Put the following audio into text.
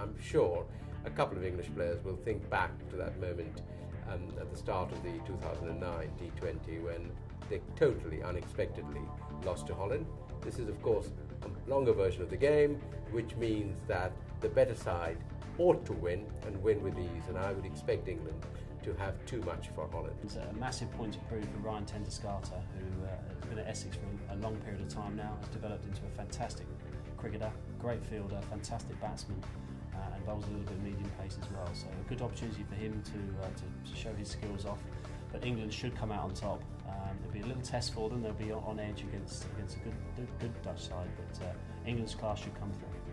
I'm sure a couple of English players will think back to that moment um, at the start of the 2009 T20 when they totally unexpectedly lost to Holland. This is, of course, a longer version of the game, which means that the better side ought to win and win with ease, and I would expect England to have too much for Holland. It's a massive point of proof for Ryan ten Doeschate, who uh, has been at Essex for a long period of time now, has developed into a fantastic cricketer, great fielder, fantastic batsman, uh, and bowls a little bit medium pace as well. So a good opportunity for him to, uh, to, to, show his skills off. But England should come out on top. Um, it'll be a little test for them. They'll be on edge against against a good good Dutch side, but uh, England's class should come through.